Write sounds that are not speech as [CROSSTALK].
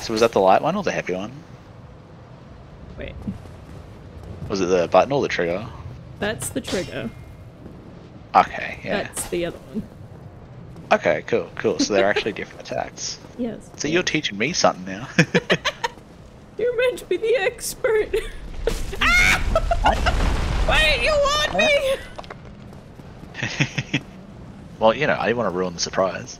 So was that the light one or the heavy one? Wait, Was it the button or the trigger? that's the trigger. Okay, yeah. That's the other one. Okay, cool, cool. So they're actually [LAUGHS] different attacks. Yes. So you're teaching me something now. [LAUGHS] You're meant to be the expert. [LAUGHS] ah! Why didn't you want me? well, you know, I didn't want to ruin the surprise.